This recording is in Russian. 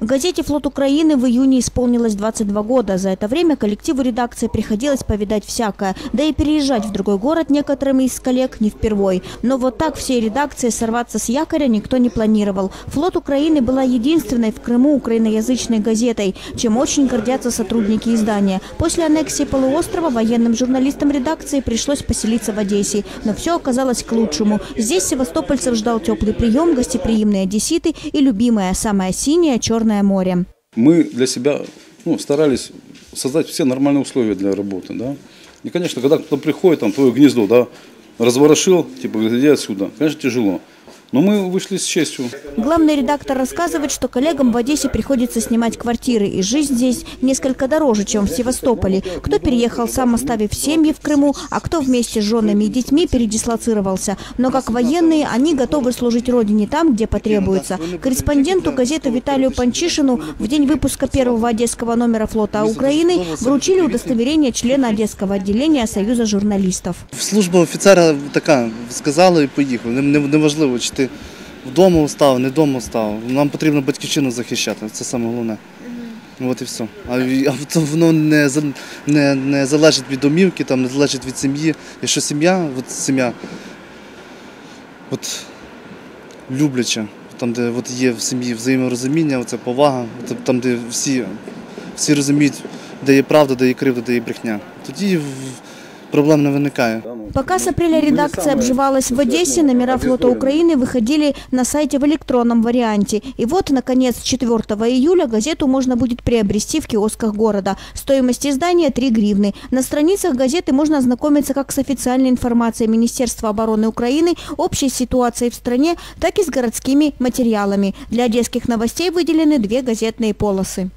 Газете «Флот Украины» в июне исполнилось 22 года. За это время коллективу редакции приходилось повидать всякое. Да и переезжать в другой город некоторым из коллег не впервой. Но вот так всей редакции сорваться с якоря никто не планировал. «Флот Украины» была единственной в Крыму украиноязычной газетой, чем очень гордятся сотрудники издания. После аннексии полуострова военным журналистам редакции пришлось поселиться в Одессе. Но все оказалось к лучшему. Здесь севастопольцев ждал теплый прием, гостеприимные одесситы и любимая, самая синяя, черная Черное море. Мы для себя ну, старались создать все нормальные условия для работы. Да? И, конечно, когда кто-то приходит, там, твое гнездо, да, разворошил, типа, иди отсюда, конечно, тяжело. Но мы вышли с честью. Главный редактор рассказывает, что коллегам в Одессе приходится снимать квартиры, и жизнь здесь несколько дороже, чем в Севастополе. Кто переехал сам, оставив семьи в Крыму, а кто вместе с женами и детьми передислоцировался. Но как военные, они готовы служить родине там, где потребуется. Корреспонденту газеты Виталию Панчишину в день выпуска первого одесского номера флота Украины вручили удостоверение члена Одесского отделения Союза журналистов. Служба офіцера така, сказали і поїхали. Неважливо, чи Ти вдома став, не вдома став. Нам потрібно батьківщину захищати, це саме головне. От і все. А а воно не не, не залежить від домівки, там, не залежить від сім'ї. Якщо сім'я, от сім'я от, любляча, там, де от є в сім'ї взаєморозуміння, оце повага, там, де всі, всі розуміють, де є правда, де є кривда, де є брехня. Тоді проблем не виникає. Пока с апреля редакция обживалась в Одессе, номера флота Украины выходили на сайте в электронном варианте. И вот, наконец, 4 июля газету можно будет приобрести в киосках города. Стоимость издания 3 гривны. На страницах газеты можно ознакомиться как с официальной информацией Министерства обороны Украины, общей ситуацией в стране, так и с городскими материалами. Для одесских новостей выделены две газетные полосы.